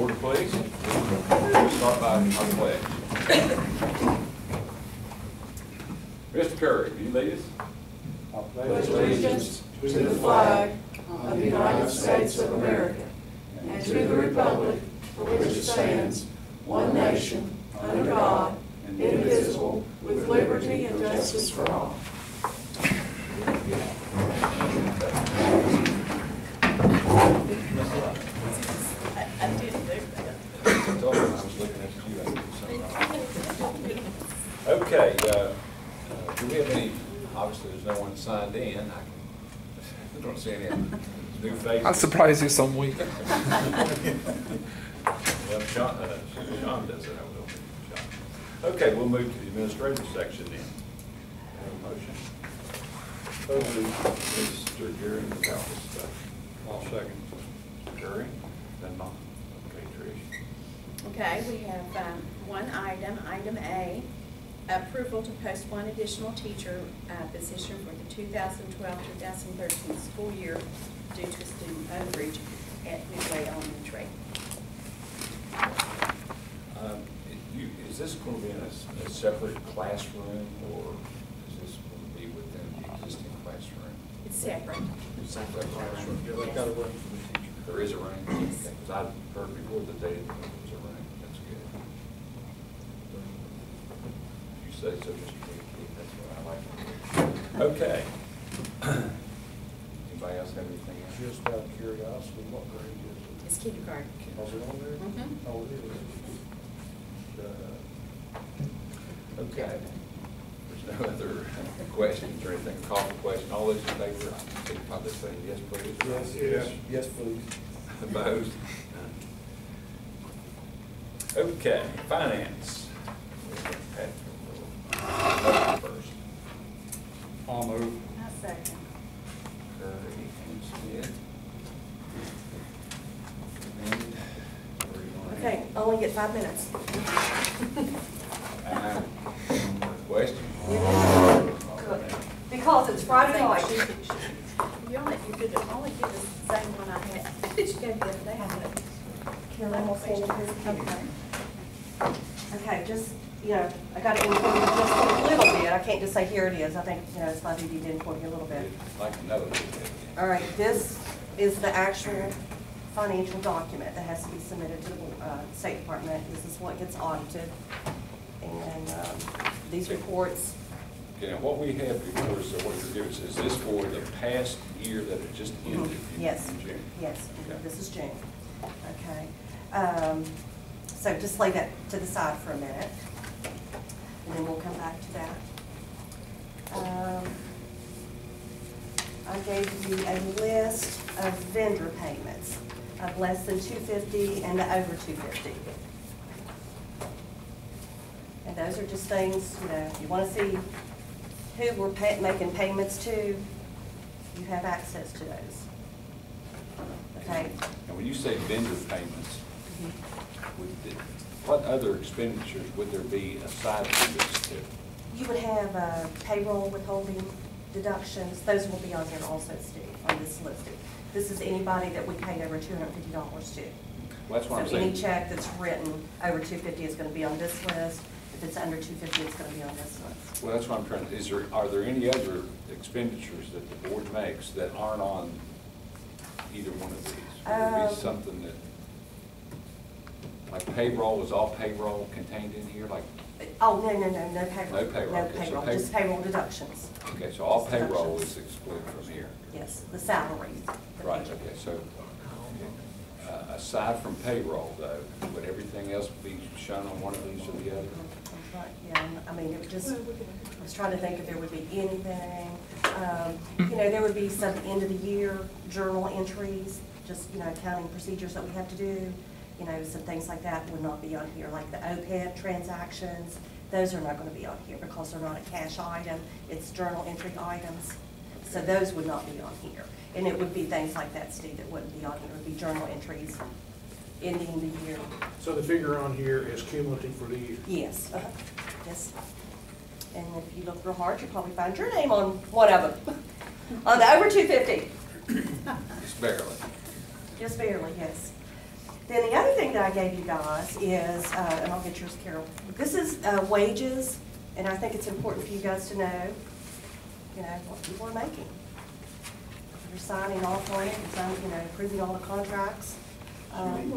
order, please. We'll start by our pledge. Mr. Curry, will you lead us? pledge allegiance to the flag of the United States of America and to the republic for which it stands, one nation, under God, indivisible, with liberty and justice for all. I did do that. I told him I was looking at you, I did something wrong. Okay, uh, uh, do we have any, obviously, there's no one signed in. I can- I don't see any new faces. I'll surprise you some week. Well, Sean, uh, Sean does it, I will. Sean. Okay, we'll move to the administrative section then. Have a motion. Mr. Gary, the office stuff. All second. Mr. Curry, then Mom. Okay, Trish. Okay, we have um, one item, item A, approval to post one additional teacher uh, position for the 2012-2013 school year due to student overage at Midway Elementary. Um, you, is this going to be in a separate classroom, or is this going to be within the existing classroom? It's separate. Separate classroom. Yeah, they got a room for the teacher. There is a room? Yes. Because I heard before that they, there was a room, that's good. You say so, Mr. Keith, that's what I like. Okay. Anybody else have anything else? Just out of curiosity, what grade is it? It's kindergarten. Was it on there? Mhm. Oh, it is. Uh, Okay. There's no other questions or anything, call for question, all those in favor, signify by saying yes, please. Yes, yes, yes, please. Opposed? Okay, finance. Pat, First. I'll move. I second. Curry and Smith. And where you want to- Okay, only get five minutes. Uh, Question? Because it's Friday night. You only, you could only give us the same one I had, that you gave the other day. Carolyn will send you his Okay. Okay, just, you know, I got to inform you just a little bit. I can't just say, here it is. I think, you know, it's my duty to inform you a little bit. Like to know. it. All right, this is the actual financial document that has to be submitted to the uh, State Department. This is what gets audited. And um, these reports, Okay, now what we have before us, so what you're giving us, is this for the past year that it just ended? Mm-hmm. yes, in June? yes, Okay. this is June. Okay. Um, So just lay that to the side for a minute, and then we'll come back to that. Um, I gave you a list of vendor payments of less than two fifty and the over two fifty. And those are just things, you know, if you wanna see who we're pay, making payments to, you have access to those. Okay? And when you say vendor payments, would, the- what other expenditures would there be aside from this? You would have uh, payroll withholding deductions, those will be on here also, Steve, on this list. This is anybody that we paid over two hundred and fifty dollars to. Well, that's what I'm So any saying. check that's written over two fifty is gonna be on this list. If it's under two fifty, it's gonna be on this list. Well, that's what I'm trying, to is there, are there any other expenditures that the board makes that aren't on either one of these? Would there Um, be something that, like payroll, is all payroll contained in here? Like, Oh, no, no, no, no payroll. No payroll, No okay, so payroll, pay- just payroll deductions. okay, so all payroll is excluded from here? Yes, the salary. the Right, paycheck. okay, so, uh, aside from payroll though, would everything else be shown on one of these or the other? Right, Yeah, I mean, it just, I was trying to think if there would be anything. Um, You know, there would be some end of the year journal entries, just, you know, accounting procedures that we have to do. You know, some things like that would not be on here, like the OPEB transactions. Those are not gonna be on here because they're not a cash item, it's journal entry items. So those would not be on here. And it would be things like that, Steve, that wouldn't be on here, it would be journal entries ending the year. So the figure on here is cumulative for the year? Yes, uh-huh, yes. And if you look real hard, you'll probably find your name on one of them. On the over two fifty, Just barely. just barely, yes. Then the other thing that I gave you guys is, uh, and I'll get yours, Carol. This is uh, wages, and I think it's important for you guys to know, you know, what people are making. You're signing off on it, you're signing, you know, approving all the contracts. Um,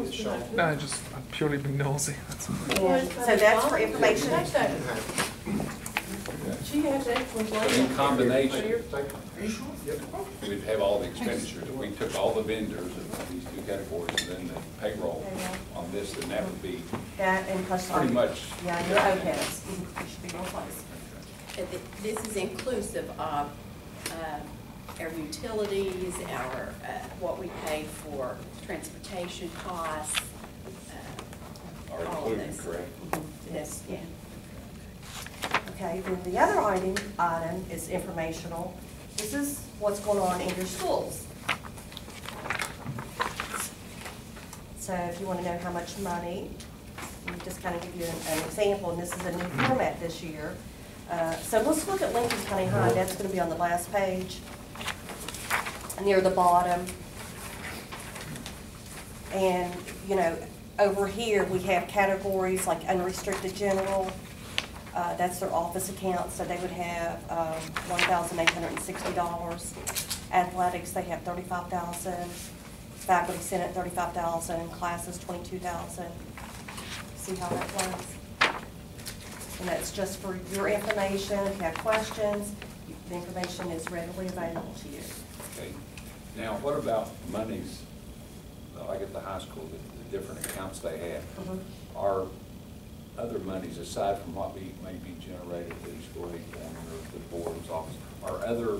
No, just I'm purely being nosy. That's all. And so that's for information. Take that. She has excellent. In combination, we'd have all the expenditures. If we took all the vendors of these two categories and then the payroll on this, then that would be That and plus. pretty much. Yeah, your OPEBs, Mhm, it should be one place. Th- This is inclusive of uh, our utilities, our, uh, what we pay for transportation costs. uh, Are all of included, this. correct? Yes, yeah. Okay, then the other item, item is informational. This is what's going on in your schools. So if you want to know how much money, let me just kind of give you an, an example, and this is a new format this year. Uh, so let's look at Lincoln County High, that's going to be on the last page, near the bottom. And, you know, over here, we have categories like unrestricted general, uh, that's their office account, so they would have, um, one thousand eight hundred and sixty dollars. Athletics, they have thirty-five thousand, faculty senate, thirty-five thousand, classes, twenty-two thousand. See how that flows? And that's just for your information, if you have questions, the information is readily available to you. Okay. Now, what about monies, uh, like at the high school, the, the different accounts they have? Mhm. Are other monies, aside from what be, may be generated through school aid form or the board's office, are other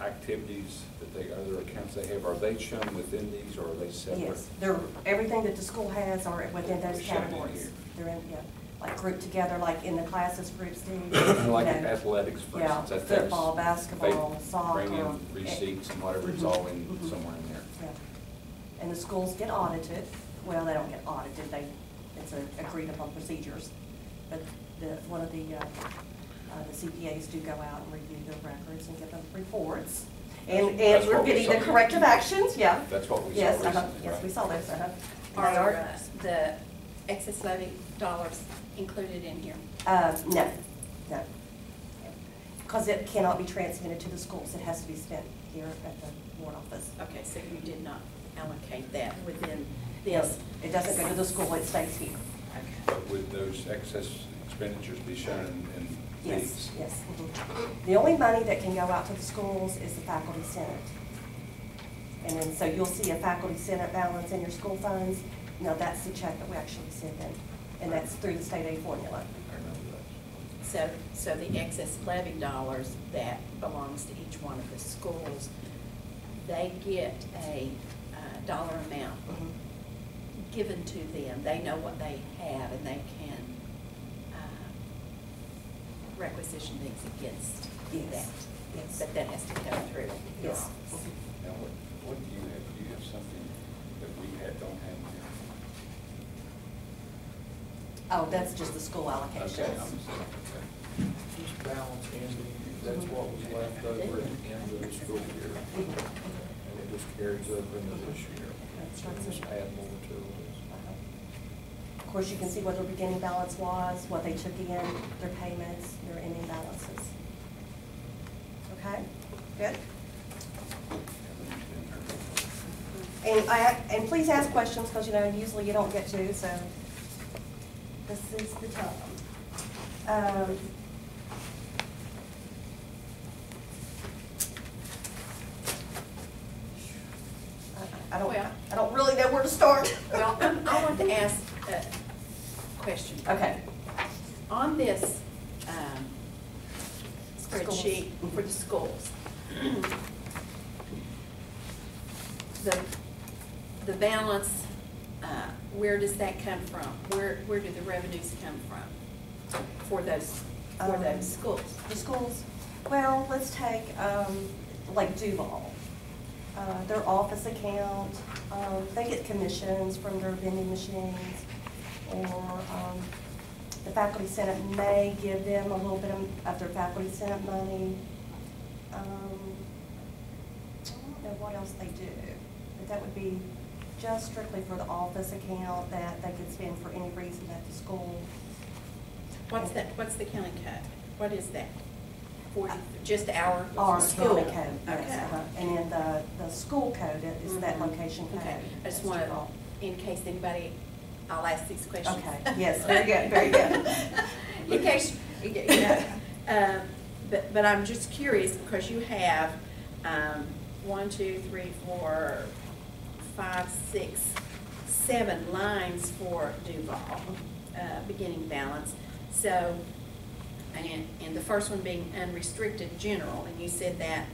activities that they, other accounts they have, are they shown within these or are they separate? Yes, they're, everything that the school has are within those They're shown in categories. here. They're in, yeah, like grouped together, like in the classes groups do. Like you know. athletics, for Yeah, instance. that- football, basketball, they soccer. Bring in receipts and whatever, it's Mhm, all in, mhm. somewhere in there. Yeah. And the schools get audited, well, they don't get audited, they, it's a agreed upon procedures. But the, one of the, uh, uh, the CPAs do go out and review the records and give them reports. And, and That's we're what we getting the saw. corrective actions, yeah. That's what we saw Yes, uh-huh, recently, yes, right? we saw those, uh-huh. Are they uh, the excess levy dollars included in here? Uh, no, no. Because it cannot be transmitted to the schools, it has to be spent here at the board office. Okay, so you did not allocate that within Yes, it doesn't go to the school, it stays here. But would those excess expenditures be shown in, in Yes, these? yes. mhm. The only money that can go out to the schools is the faculty senate. And then, so you'll see a faculty senate balance in your school funds. Now, that's the check that we actually send in, and that's through the state aid formula. I remember that. So, so the excess levy dollars that belongs to each one of the schools, they get a uh, dollar amount Mhm. Given to them. They know what they have and they can uh, requisition things against Yes, that. yes. But that has to come through Yes. Now, what, what do you have? Do you have something that we had, don't have here? Oh, that's just the school Okay, I'm allocations. sorry, okay. This balance ending, that's what was left over at the end of the school year. And it just carries over into this year. That's right. just add more to it. Of course, you can see what their beginning balance was, what they took in, their payments, their ending balances. Okay, good? And I, and please ask questions, because, you know, usually you don't get to, so this is the time. Um, I- I don't, Well- I don't really know where to start. Well, I want to ask a question. Okay. On this um, spreadsheet for the schools, the, the balance, uh, where does that come from? Where, where do the revenues come from for those, for Um, those schools? The schools, well, let's take, um, like Duval. Uh, their office account, um, they get commissions from their vending machines. Or, um, the faculty senate may give them a little bit of- their faculty senate money. Um, I don't know what else they do, but that would be just strictly for the office account that they could spend for any reason at the school. What's that, what's the county code? What is that? Forty, just our Our school? code, yes, Okay. uh-huh. and then the, the school code is that Mhm. location code. Okay, I just want to, in case anybody, I'll ask these questions. Okay, yes, very good, very good. In case, you know, um, but, but I'm just curious, because you have, um, one, two, three, four, five, six, seven lines for Duval, uh, beginning balance. So, and, and the first one being unrestricted general, and you said that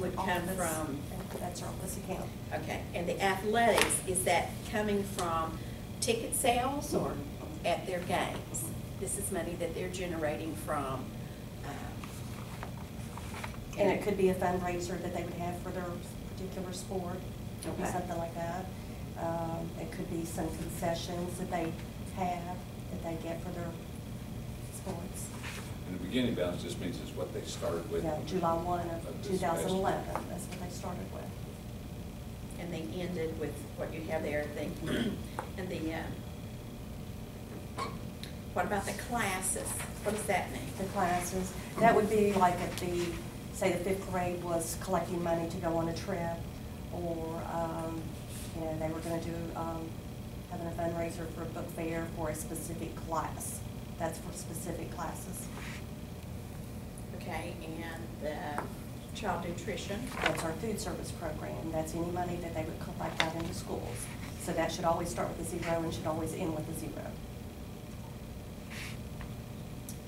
would come Office, from That's our office account. Okay, and the athletics, is that coming from ticket sales or at their games? This is money that they're generating from, um, And it could be a fundraiser that they would have for their particular sport, Could be Okay. something like that. Um, It could be some concessions that they have, that they get for their sports. And the beginning balance just means it's what they started with. Yeah, July one Of of this past thousand that's what they started with. And they ended with what you have there, and the, um, what about the classes? What does that mean? The classes, that would be like if the, say the fifth grade was collecting money to go on a trip, or, um, you know, they were gonna do, um, having a fundraiser for a book fair for a specific class. That's for specific classes. Okay, and the child nutrition, That's our food service program. That's any money that they would collect out into schools. So that should always start with a zero and should always end with a zero.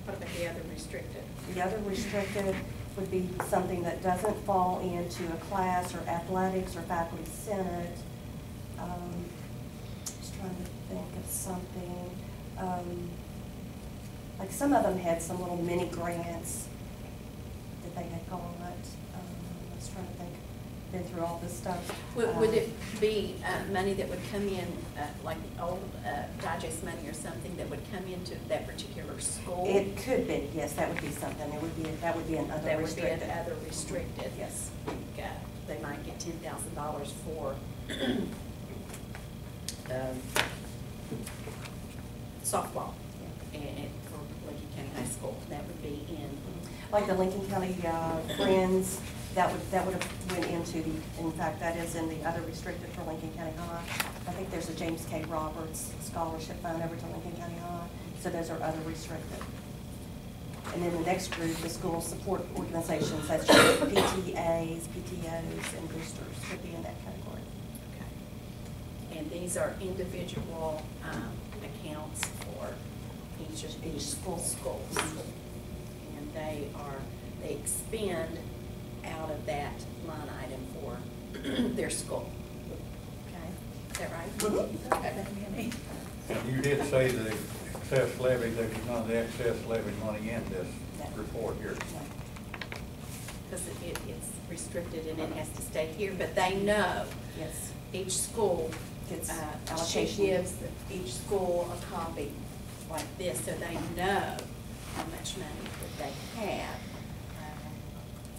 what about the other restricted? The other restricted would be something that doesn't fall into a class or athletics or faculty senate. Um, Just trying to think of something. Um, Like some of them had some little mini grants that they had got. Um, I was trying to think, been through all this stuff. Would, would Um, it be uh, money that would come in, uh, like the old uh, digest money or something that would come into that particular school? It could be, yes, that would be something. It would be, that would be another That would be restricted. another restricted. Yes. Like, They might get ten thousand dollars for um, softball and, and for Lincoln County High School. That would be in, Like the Lincoln County uh, Friends, that would, that would have went into the, in fact, that is in the other restricted for Lincoln County High. I think there's a James K. Roberts scholarship fund over to Lincoln County High, so those are other restricted. And then the next group, the school support organizations, that's just PTAs, PTOs, and boosters would be in that category. okay. And these are individual um, accounts for each each school schools. And they are, they expend out of that line item for their school. Okay, is that right? Okay. And you did say the excess levy, there's was none of the excess levy money in this report here. Because it, it- it's restricted and it has to stay here, but they know, Yes. each school, Gets uh, she allocation. gives each school a copy like this, so they know how much money that they have.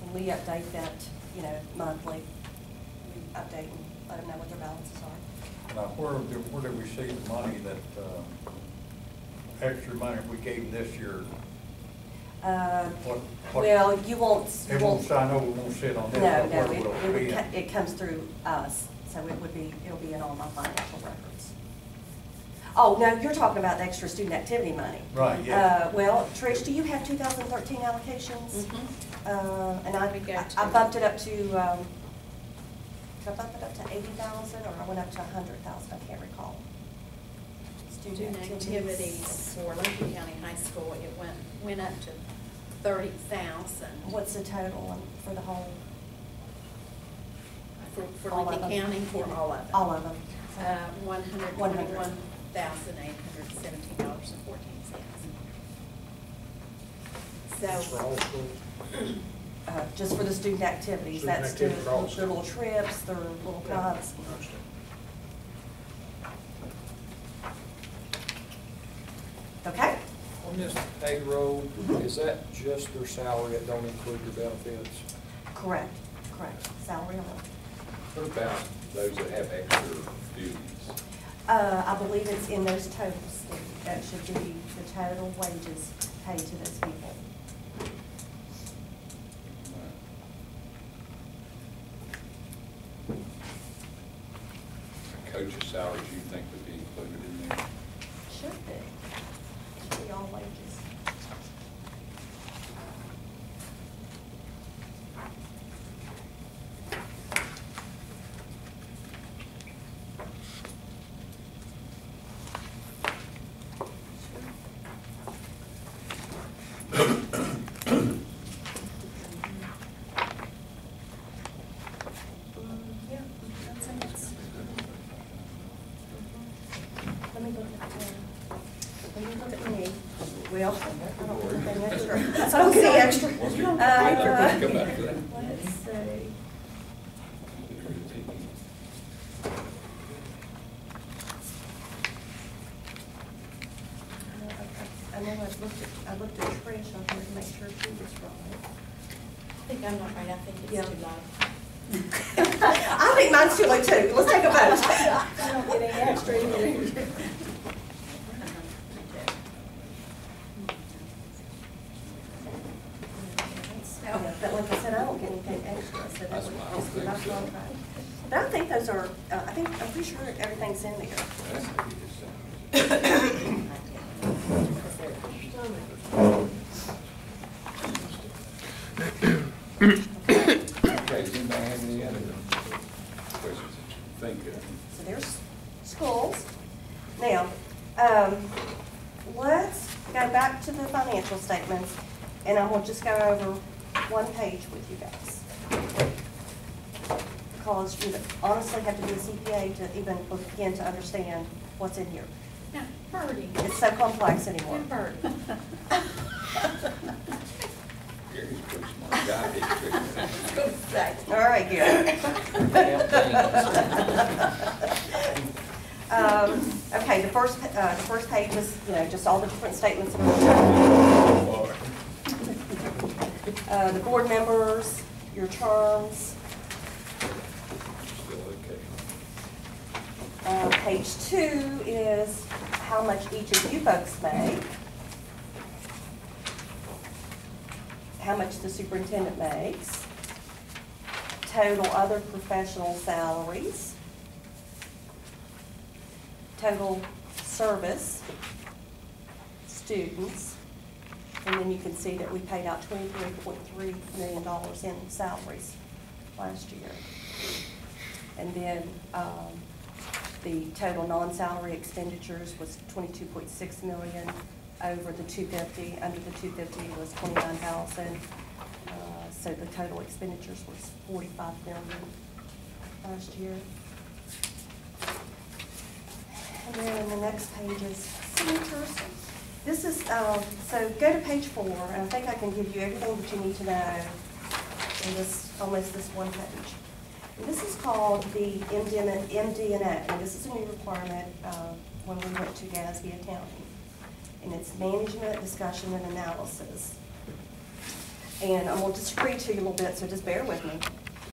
And we update that, you know, monthly. We update and let them know what their balances are. Now, where, did- where did we see the money that, uh, extra money we gave this year? Uh, What, what? Well, you won't, It won't. I know it won't sit on this, No, but no, where it, will it it it comes through us, so it would be, it'll be in all my financial records. Oh, no, you're talking about the extra student activity money. Right, yeah. Uh, well, Trish, do you have two thousand thirteen allocations? Mm -hmm. Uh, and I, We go I bumped it up to, um, did I bump it up to eighty thousand, or I went up to a hundred thousand, I can't recall. Student activities for Lincoln County High School, it went, went up to thirty thousand. What's the total for the whole? For, for Lincoln? County, for all of them? All of them. Uh, one hundred 100. Twenty-one thousand eight hundred seventeen dollars and fourteen That's cents. for all So. Uh, just for the student activities, Student that's their, activity for all their little trips, their little Yeah, clubs. Okay? On this payroll, is that just their salary, it don't include their benefits? Correct, correct. Salary only. What about those that have extra duties? Uh, I believe it's in those totals, that should be the total wages paid to those people. Coaches' salaries you think would be included in there? Should be. Should be all wages. Yeah, that's in it. Let me look at, uh, let me look at me. Well, I don't get anything extra. I don't get any extra. Come Uh, back to that. Let's see. I know I- I know I looked at, I looked at Trish on here to make sure she was right. I think I'm not right, I think Yeah. it's too low. I think mine's too low too. Let's take a vote. I don't get any extra either. Yeah, But like I said, I don't get anything extra, so that That's would why I don't just be my think so. contract. But I think those are, uh, I think, I'm pretty sure everything's in there. That's how you decide. Okay, does anybody have any other questions that you think of? So there's schools. Now, um, let's go back to the financial statements, and I will just go over one page with you guys. Because you honestly have to be a CPA to even begin to understand what's in here. Now, Birdie. It's so complex anymore. Good Birdie. Gary's pretty smart guy. He's pretty- All right, Gary. Um, okay, the first, uh, the first page is, you know, just all the different statements of Uh, the board members, your terms, Uh, Page two is how much each of you folks make, how much the superintendent makes, total other professional salaries, total service, students, and then you can see that we paid out twenty-three point three million dollars in salaries last year. And then, um, the total non-salary expenditures was twenty-two point six million over the two fifty, under the two fifty was twenty-nine thousand. Uh, so the total expenditures was forty-five million last year. And then the next page is signatures. This is, um, so go to page four, and I think I can give you everything that you need to know in this, almost this one page. And This is called the MDN MDNA, and this is a new requirement uh, when we went to GASB accounting. And it's management, discussion, and analysis. And I'm going to just read to you a little bit, so just bear with me.